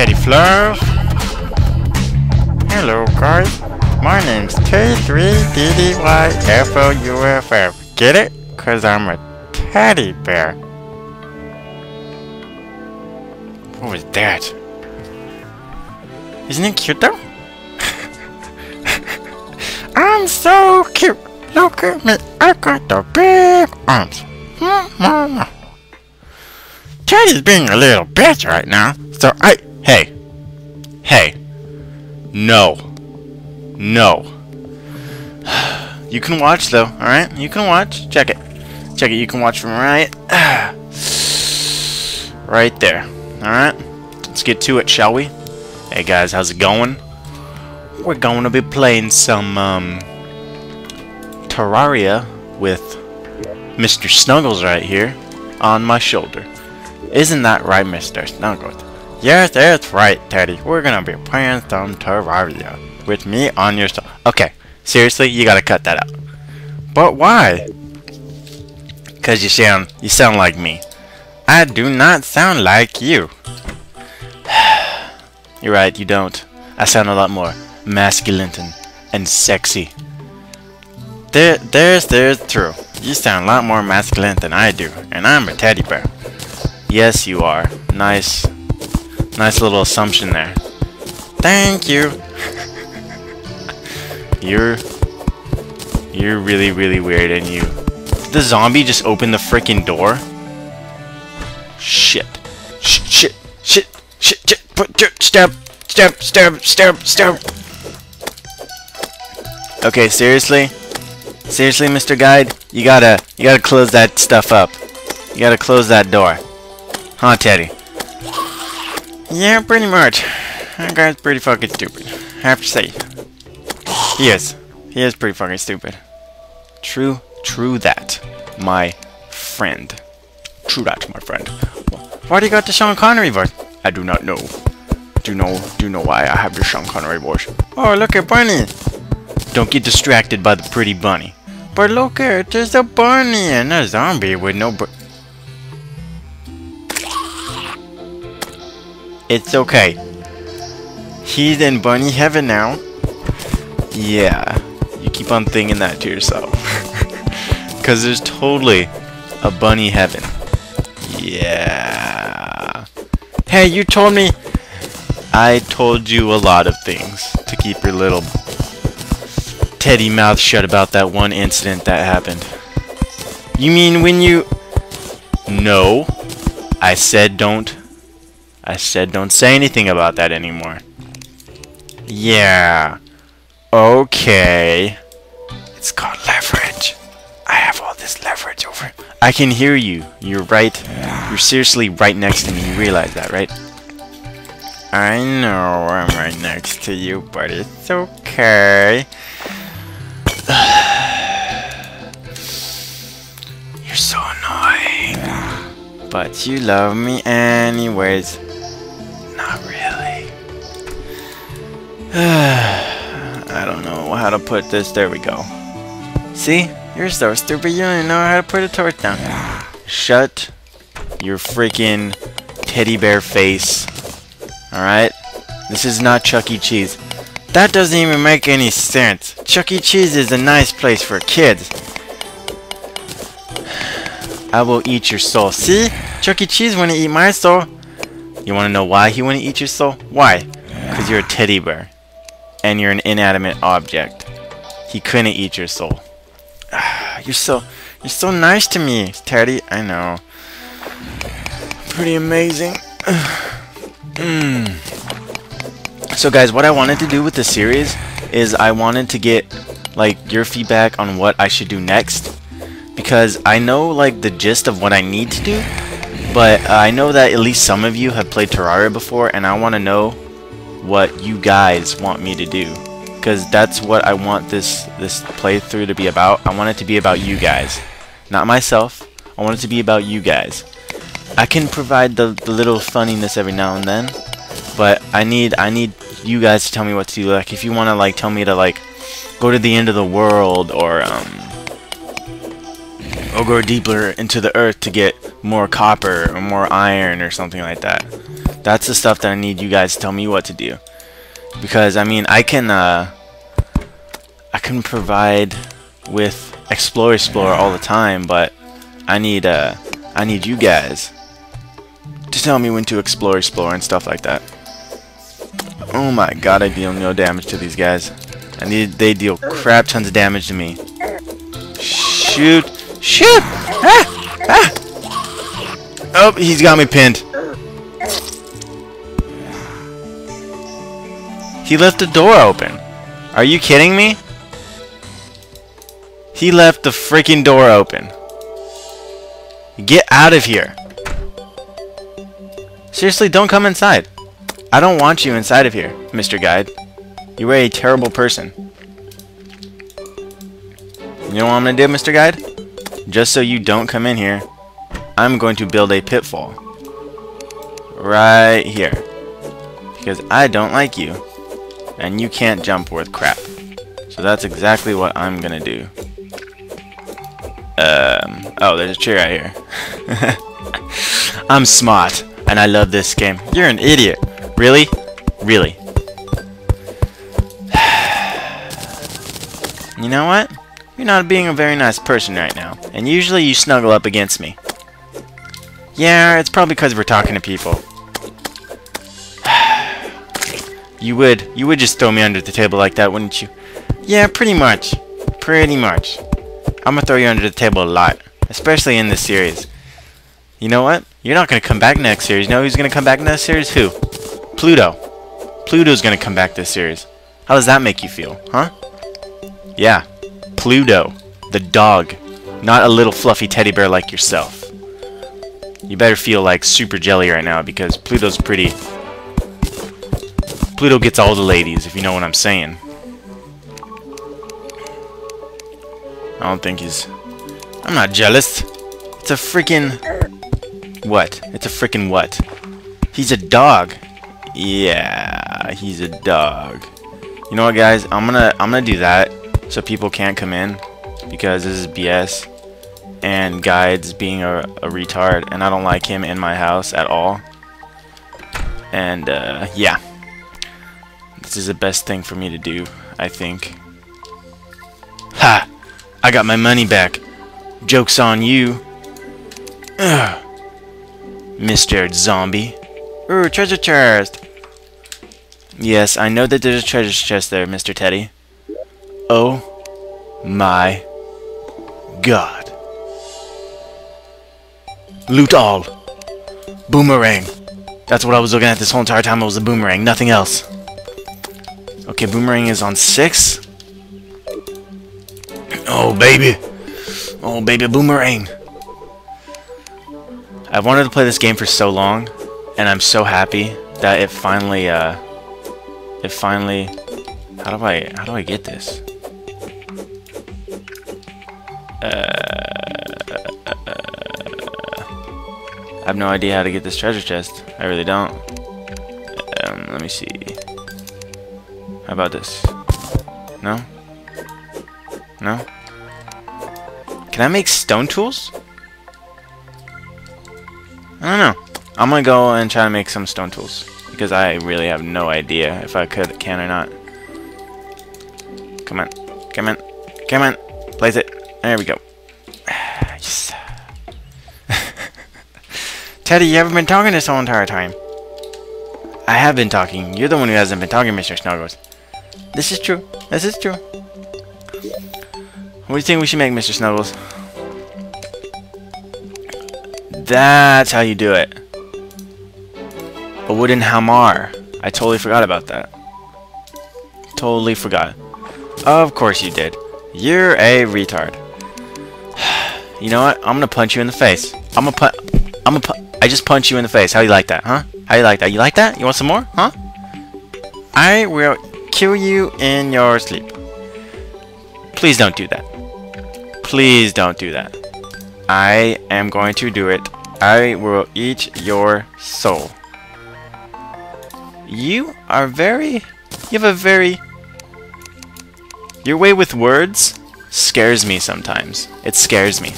Teddy Fluff. Hello guys, my name's T3ddyfluff. Get it? Cause I'm a teddy bear. What was that? Isn't it cute though? I'm so cute. Look at me. I got the big arms. Hmm, hmm, hmm. Teddy's being a little bitch right now. So I... Hey. Hey. No. No. You can watch though, alright? You can watch. Check it. Check it. You can watch from right... Right there. Alright? Let's get to it, shall we? Hey guys, how's it going? We're going to be playing some, um... Terraria with Mr. Snuggles right here on my shoulder. Isn't that right, Mr. Snuggles? Yes, that's right, Teddy. We're gonna be playing some Terraria with me on your shoulder. Okay, seriously, you gotta cut that out. But why? Cause you sound you sound like me. I do not sound like you. You're right, you don't. I sound a lot more masculine and sexy. There, there's, there's true. You sound a lot more masculine than I do, and I'm a teddy bear. Yes, you are. Nice, nice little assumption there. Thank you. you're, you're really, really weird, and you. Did the zombie just open the freaking door? Shit. Shit, shit, shit, shit, shit, put, stab, stab, stab, stab, stab. Okay, seriously? Seriously, Mr. Guide? You gotta, you gotta close that stuff up. You gotta close that door. Huh, Teddy? Yeah, pretty much. That guy's pretty fucking stupid. I have to say. He is. He is pretty fucking stupid. True, true that, my friend. True that, my friend. Why do you got the Sean Connery voice? I do not know. Do know, do know why I have the Sean Connery voice? Oh, look at Bunny! Don't get distracted by the pretty bunny. But look at there's a bunny and a zombie with no It's okay. He's in bunny heaven now. Yeah. You keep on thinking that to yourself. Because there's totally a bunny heaven. Yeah. Hey, you told me... I told you a lot of things to keep your little teddy mouth shut about that one incident that happened. You mean when you... No. I said don't... I said don't say anything about that anymore. Yeah. Okay. It's called leverage. I have all this leverage over... I can hear you. You're right. You're seriously right next to me. You realize that, right? I know I'm right next to you, but it's okay. You're so annoying. But you love me anyways. I don't know how to put this. There we go. See? You're so stupid. You don't know how to put a torch down. Shut your freaking teddy bear face. Alright? This is not Chuck E. Cheese. That doesn't even make any sense. Chuck E. Cheese is a nice place for kids. I will eat your soul. See? Chuck E. Cheese wanna eat my soul. You wanna know why he wanna eat your soul? Why? Because you're a teddy bear. And you're an inanimate object. He couldn't eat your soul. You're so you're so nice to me, Teddy. I know. Pretty amazing. mm. So guys, what I wanted to do with the series is I wanted to get like your feedback on what I should do next because I know like the gist of what I need to do but uh, I know that at least some of you have played Terraria before and I want to know what you guys want me to do because that's what I want this this playthrough to be about. I want it to be about you guys, not myself. I want it to be about you guys. I can provide the, the little funniness every now and then, but I need I need you guys to tell me what to do. Like, if you want to, like, tell me to, like, go to the end of the world, or, um, or go deeper into the earth to get more copper, or more iron, or something like that. That's the stuff that I need you guys to tell me what to do. Because, I mean, I can, uh, I can provide with Explore Explore all the time, but I need, uh, I need you guys to tell me when to explore explore and stuff like that. Oh my god, I deal no damage to these guys. I need they deal crap tons of damage to me. Shoot! Shoot! Ah! Ah! Oh, he's got me pinned. He left the door open. Are you kidding me? He left the freaking door open. Get out of here. Seriously, don't come inside. I don't want you inside of here, Mr. Guide. You are a terrible person. You know what I'm going to do, Mr. Guide? Just so you don't come in here, I'm going to build a pitfall. Right here. Because I don't like you. And you can't jump worth crap. So that's exactly what I'm to do. Um, oh, there's a chair right here. I'm smart, and I love this game. You're an idiot. Really? Really? you know what? You're not being a very nice person right now. And usually you snuggle up against me. Yeah, it's probably because we're talking to people. You would. You would just throw me under the table like that, wouldn't you? Yeah, pretty much. Pretty much. I'm gonna throw you under the table a lot. Especially in this series. You know what? You're not gonna come back next series. You know who's gonna come back next series? Who? Pluto. Pluto's gonna come back this series. How does that make you feel? Huh? Yeah. Pluto. The dog. Not a little fluffy teddy bear like yourself. You better feel like super jelly right now because Pluto's pretty... Pluto gets all the ladies, if you know what I'm saying. I don't think he's... I'm not jealous. It's a freaking... What? It's a freaking what? He's a dog. Yeah, he's a dog. You know what, guys? I'm gonna I'm gonna do that so people can't come in because this is BS. And Guide's being a, a retard, and I don't like him in my house at all. And uh, yeah, this is the best thing for me to do, I think. Ha! I got my money back. Joke's on you. Ugh. Mr. Zombie. Ooh, treasure chest. Yes, I know that there's a treasure chest there, Mr. Teddy. Oh my god. Loot all. Boomerang. That's what I was looking at this whole entire time. It was a boomerang, nothing else. Okay, boomerang is on six. Oh, baby. Oh, baby boomerang. I've wanted to play this game for so long, and I'm so happy that it finally, uh, it finally, how do I, how do I get this? Uh, I have no idea how to get this treasure chest. I really don't. Um, let me see. How about this? No? No? Can I make stone tools? I don't know. I'm gonna go and try to make some stone tools. Because I really have no idea if I could, can or not. Come on. Come on. Come on. Place it. There we go. yes. Teddy, you haven't been talking this whole entire time. I have been talking. You're the one who hasn't been talking, Mr. Snuggles. This is true. This is true. What do you think we should make, Mr. Snuggles? That's how you do it. A wooden hammer. I totally forgot about that. Totally forgot. Of course you did. You're a retard. you know what? I'm gonna punch you in the face. I'm gonna put. I'm gonna. I just punch you in the face. How you like that, huh? How you like that? You like that? You want some more, huh? I will kill you in your sleep. Please don't do that. Please don't do that. I am going to do it. I will eat your soul. You are very... You have a very... Your way with words scares me sometimes. It scares me.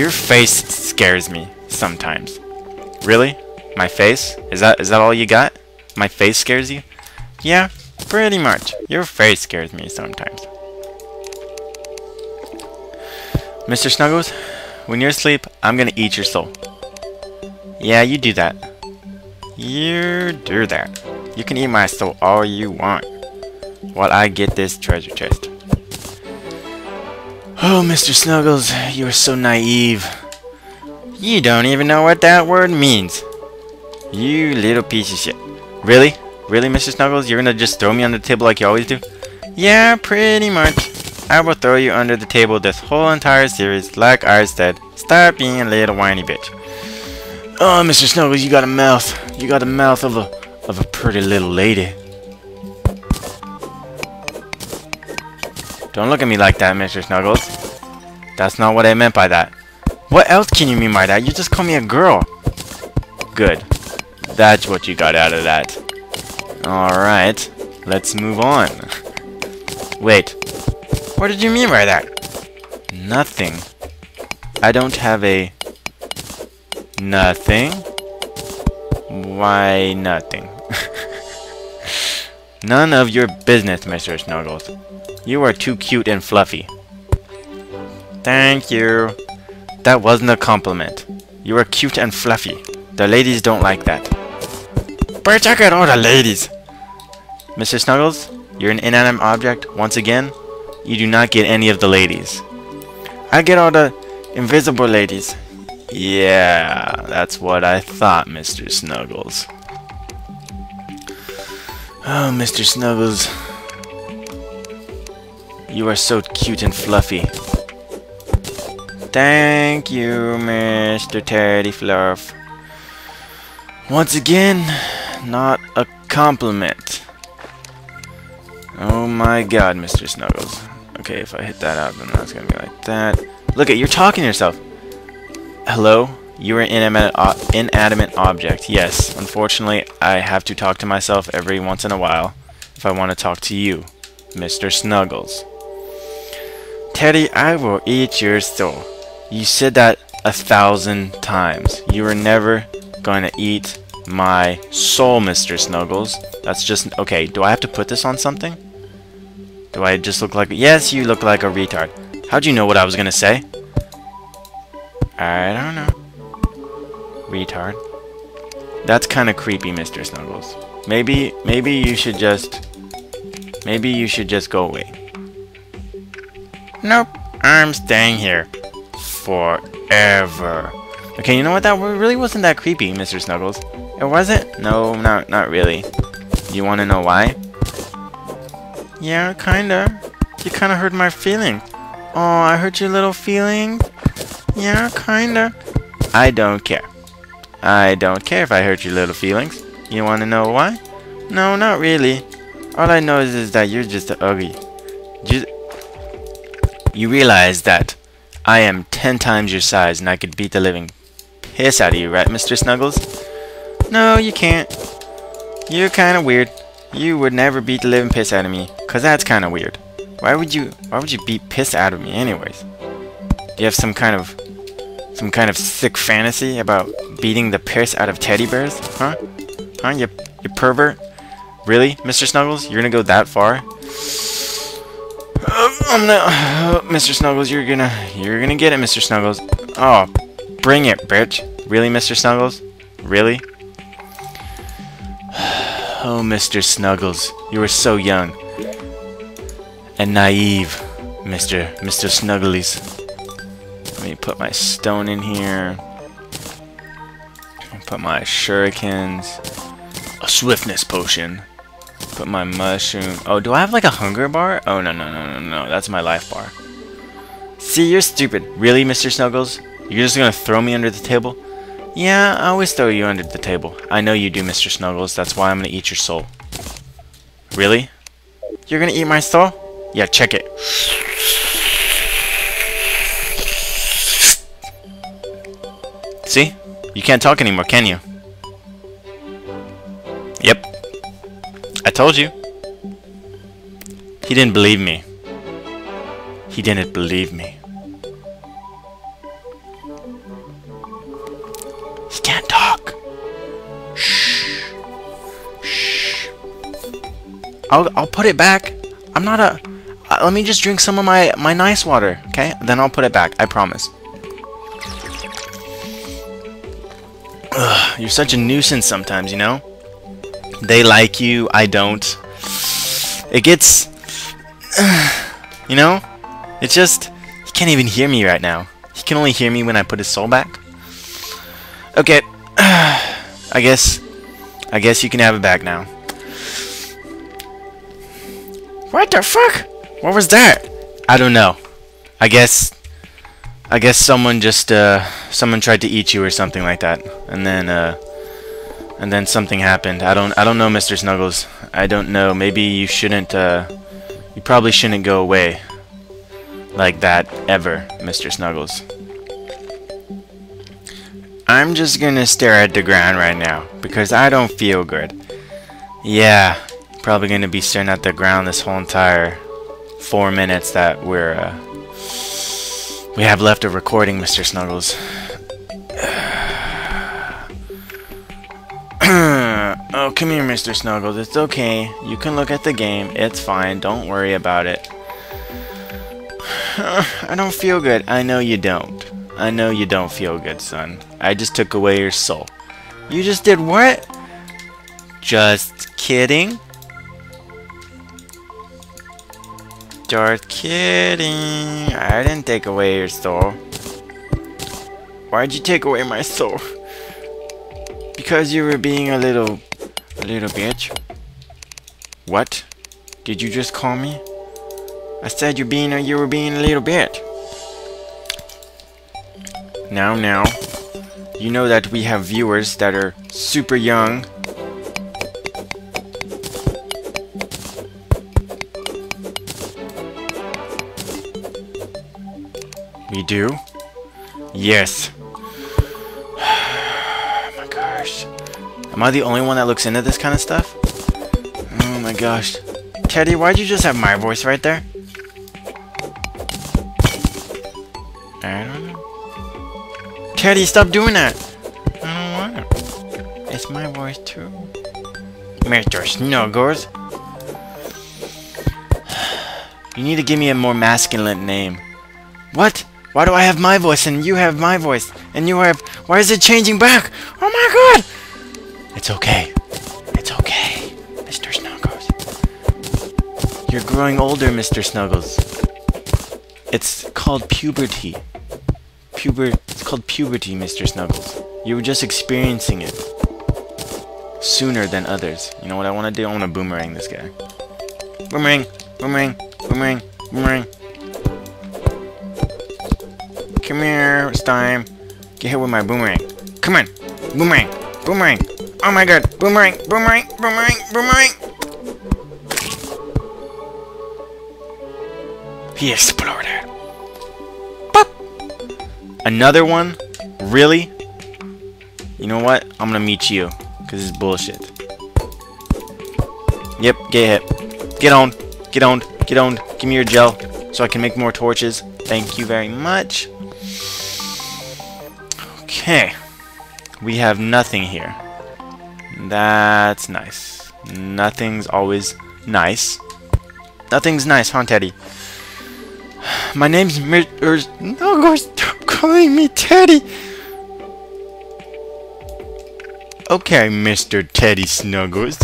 Your face scares me sometimes. Really? My face? Is that is that all you got? My face scares you? Yeah, pretty much. Your face scares me sometimes. Mr. Snuggles, when you're asleep, I'm gonna eat your soul. Yeah, you do that. You do that. You can eat my soul all you want while I get this treasure chest. Oh, Mr. Snuggles, you are so naive. You don't even know what that word means. You little piece of shit. Really? Really, Mr. Snuggles? You're gonna just throw me under the table like you always do? Yeah, pretty much. I will throw you under the table this whole entire series, like I said. Stop being a little whiny bitch. Oh, Mr. Snuggles, you got a mouth. You got the mouth of a of a pretty little lady. Don't look at me like that, Mr. Snuggles. That's not what I meant by that. What else can you mean by that? You just call me a girl. Good. That's what you got out of that. Alright. Let's move on. Wait. What did you mean by that? Nothing. I don't have a... Nothing? Why nothing? None of your business, Mr. Snuggles. You are too cute and fluffy. Thank you. That wasn't a compliment. You are cute and fluffy. The ladies don't like that. But check out all the ladies. Mr. Snuggles, you're an inanimate object. Once again, you do not get any of the ladies. I get all the invisible ladies. Yeah, that's what I thought, Mr. Snuggles. Oh, Mr. Snuggles. You are so cute and fluffy. Thank you, Mr. Teddy Fluff. Once again, not a compliment. Oh my god, Mr. Snuggles. Okay, if I hit that out, then that's gonna be like that. Look at, you're talking to yourself. Hello? You are an inanimate, inanimate object. Yes, unfortunately, I have to talk to myself every once in a while if I want to talk to you, Mr. Snuggles. Teddy, I will eat your soul. You said that a thousand times. You were never going to eat my soul, Mr. Snuggles. That's just... Okay, do I have to put this on something? Do I just look like... Yes, you look like a retard. How'd you know what I was to say? I don't know. Retard. That's kind of creepy, Mr. Snuggles. Maybe, maybe you should just... Maybe you should just go away. Nope, I'm staying here. Forever. Okay, you know what? That really wasn't that creepy, Mr. Snuggles. It wasn't? No, not, not really. You want to know why? Yeah, kinda. You kinda hurt my feelings. Oh, I hurt your little feelings? Yeah, kinda. I don't care. I don't care if I hurt your little feelings. You want to know why? No, not really. All I know is, is that you're just ugly. Just, you realize that I am 10 times your size and I could beat the living piss out of you, right, Mr. Snuggles? No, you can't. You're kind of weird. You would never beat the living piss out of me, cause that's kind of weird. Why would you? Why would you beat piss out of me, anyways? Do you have some kind of, some kind of sick fantasy about beating the piss out of teddy bears? Huh? Huh? You, you pervert? Really, Mr. Snuggles? You're gonna go that far? Uh, I'm not, uh, Mr. Snuggles, you're gonna, you're gonna get it, Mr. Snuggles. Oh, bring it, bitch. Really, Mr. Snuggles? Really? Oh, Mr. Snuggles, you were so young and naive, Mr. Mr. Snugglies. Let me put my stone in here. Put my shurikens. A swiftness potion. Put my mushroom. Oh, do I have like a hunger bar? Oh, no, no, no, no, no. That's my life bar. See, you're stupid. Really, Mr. Snuggles? You're just gonna throw me under the table? Yeah, I always throw you under the table. I know you do, Mr. Snuggles. That's why I'm gonna eat your soul. Really? You're gonna eat my soul? Yeah, check it. See? You can't talk anymore, can you? Yep. I told you. He didn't believe me. He didn't believe me. He can't talk. Shh. Shh. I'll, I'll put it back. I'm not a... Uh, let me just drink some of my, my nice water, okay? Then I'll put it back. I promise. Ugh, you're such a nuisance sometimes, you know? They like you, I don't. It gets... you know? It's just... He can't even hear me right now. He can only hear me when I put his soul back. Okay. I guess... I guess you can have it back now. What the fuck? What was that? I don't know. I guess... I guess someone just, uh... Someone tried to eat you or something like that. And then, uh... And then something happened. I don't, I don't know, Mr. Snuggles. I don't know. Maybe you shouldn't, uh... You probably shouldn't go away. Like that, ever, Mr. Snuggles. I'm just gonna stare at the ground right now, because I don't feel good. Yeah, Probably to be staring at the ground this whole entire four minutes that we're uh, we have left of recording, Mr. Snuggles. oh, come here, Mr. Snuggles. It's okay. You can look at the game. It's fine. Don't worry about it. I don't feel good. I know you don't. I know you don't feel good, son. I just took away your soul. You just did what? Just kidding. Just kidding. I didn't take away your soul. Why'd you take away my soul? Because you were being a little... a little bitch. What? Did you just call me? I said you're being a, you were being a little bitch. Now, now. You know that we have viewers that are super young do? Yes. oh my gosh. Am I the only one that looks into this kind of stuff? Oh my gosh. Teddy, why'd you just have my voice right there? I don't know. Teddy, stop doing that! I don't want it. It's my voice too. Mr. Snuggles. You need to give me a more masculine name. What? Why do I have my voice and you have my voice? And you have... Why is it changing back? Oh my god! It's okay. It's okay, Mr. Snuggles. You're growing older, Mr. Snuggles. It's called puberty. Puber... It's called puberty, Mr. Snuggles. You were just experiencing it. Sooner than others. You know what I want to do? I want to boomerang this guy. Boomerang! Boomerang! Boomerang! Boomerang! Come here, it's time. Get hit with my boomerang. Come on. Boomerang. Boomerang. Oh my god. Boomerang. Boomerang. Boomerang. Boomerang. He exploded. Pop. Another one? Really? You know what? I'm gonna meet you. Because it's bullshit. Yep, get hit. Get on. Get on. Get on. Give me your gel so I can make more torches. Thank you very much. Okay. We have nothing here. That's nice. Nothing's always nice. Nothing's nice, huh, Teddy? My name's Mr. Er, no, go stop calling me Teddy! Okay, Mr. Teddy Snuggles.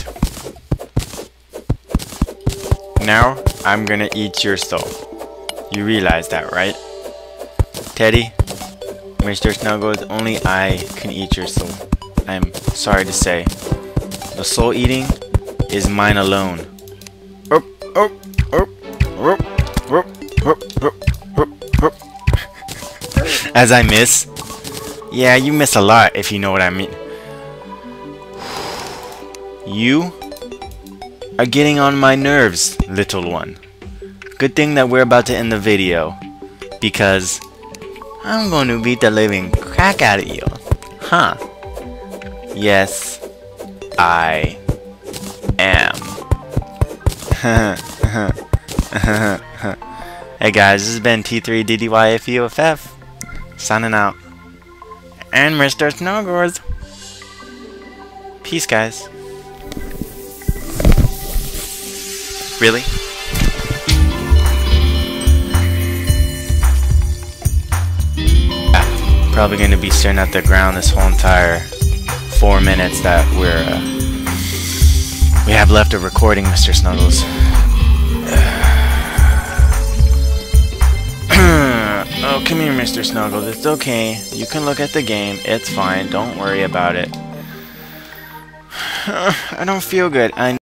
Now, I'm gonna eat your soul. You realize that, right? Teddy, Mr. Snuggles, only I can eat your soul. I'm sorry to say. The soul eating is mine alone. As I miss. Yeah, you miss a lot if you know what I mean. You are getting on my nerves, little one. Good thing that we're about to end the video. Because I'm going to beat the living crack out of you. Huh. Yes, I am. hey guys, this has been T3ddyfluff. Signing out. And Mr. Snuggles. Peace, guys. Really? Probably going to be staring at the ground this whole entire four minutes that we're uh, we have left of recording, Mr. Snuggles. oh, come here, Mr. Snuggles. It's okay. You can look at the game. It's fine. Don't worry about it. I don't feel good. I